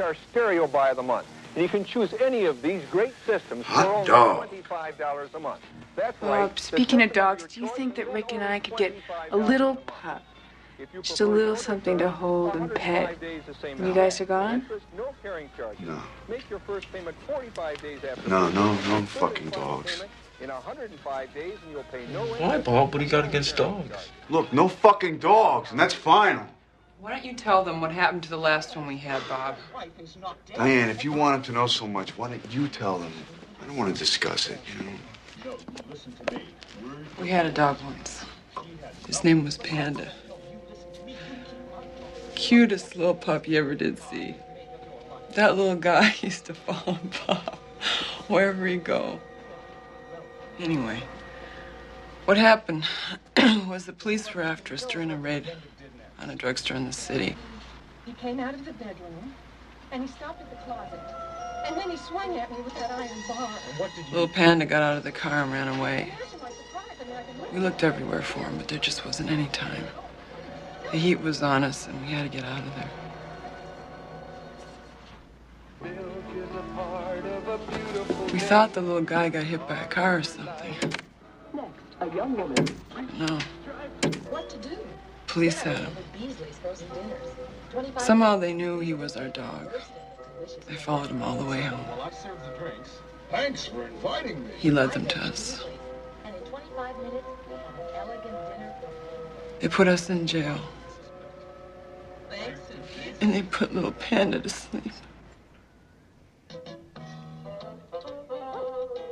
It's our stereo buy of the month. And you can choose any of these great systems Hot for only dog. $25 a month. That's Bob, right. the speaking of dogs, do you think that Rick and I could get a little pup? Just a little something to hold and pet days when you guys are gone? No. No. Make your first payment 45 days after. No, no, no fucking dogs. In 105 days, and you'll pay no Why, Bob? What do you got against dogs? Look, no fucking dogs, and that's final. Why don't you tell them what happened to the last one we had, Bob? Diane, if you want them to know so much, why don't you tell them? I don't want to discuss it, you know? Listen to me. We had a dog once. His name was Panda. Cutest little pup you ever did see. That little guy used to follow Bob wherever he go. Anyway, what happened was the police were after us during a raid on a drugstore in the city. He came out of the bedroom and he stopped at the closet. And then he swung at me with that iron bar. What did you... Little Panda got out of the car and ran away. Imagine my surprise. I mean, I could look We looked everywhere for him, but there just wasn't any time. The heat was on us, and we had to get out of there. We thought the little guy got hit by a car or something. Next, a young woman. No, What to do? Police had him. Beasley's frozen dinners. 25 Somehow they knew he was our dog. They followed him all the way home. I served the drinks. Thanks for inviting me. He led them to us. And in 25 minutes, we have an elegant dinner. They put us in jail, and they put little Panda to sleep.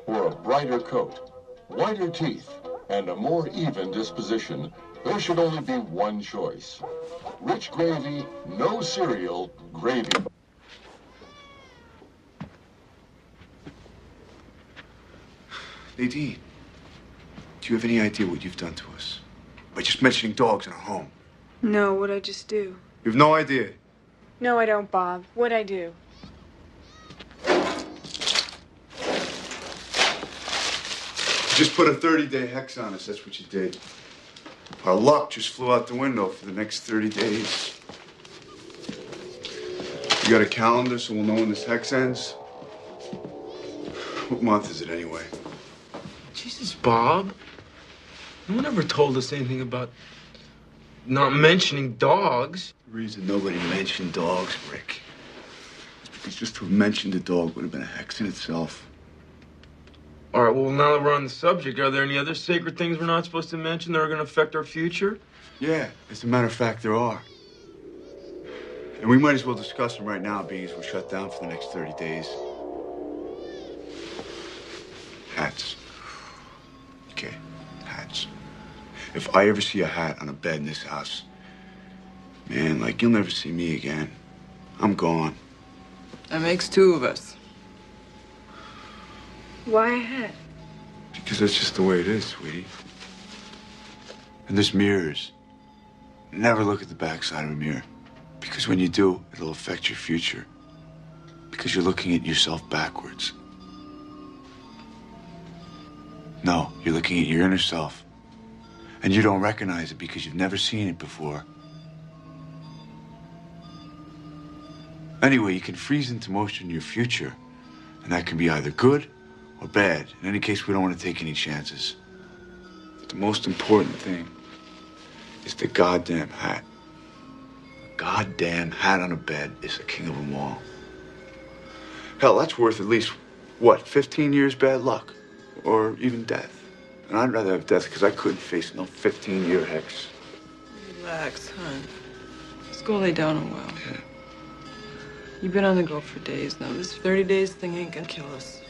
For a brighter coat, whiter teeth, and a more even disposition, there should only be one choice. Rich gravy, no cereal, gravy. Nadine, do you have any idea what you've done to us? By just mentioning dogs in our home. No, what'd I just do? You have no idea. No, I don't, Bob. What'd I do? You just put a 30-day hex on us, that's what you did. Our luck just flew out the window for the next 30 days. You got a calendar so we'll know when this hex ends? What month is it anyway? Jesus, Bob. No one ever told us anything about not mentioning dogs. The reason nobody mentioned dogs, Rick, is because just to have mentioned a dog would have been a hex in itself. All right, well, now that we're on the subject, are there any other sacred things we're not supposed to mention that are going to affect our future? Yeah, as a matter of fact, there are. And we might as well discuss them right now, being as we're shut down for the next 30 days. Hats. Okay, hats. If I ever see a hat on a bed in this house, man, like, you'll never see me again. I'm gone. That makes two of us. Why a hat? Because that's just the way it is, sweetie. And there's mirrors. Never look at the backside of a mirror. Because when you do, it'll affect your future. Because you're looking at yourself backwards. No, you're looking at your inner self. And you don't recognize it because you've never seen it before. Anyway, you can freeze into motion your future. And that can be either good or bad. In any case, we don't want to take any chances. But the most important thing is the goddamn hat. A goddamn hat on a bed is the king of them all. Hell, that's worth at least, what, 15 years bad luck? Or even death. And I'd rather have death because I couldn't face no 15 year hex. Relax, hon. Let's go lay down a while. Yeah. You've been on the go for days now. This 30 days thing ain't gonna kill us.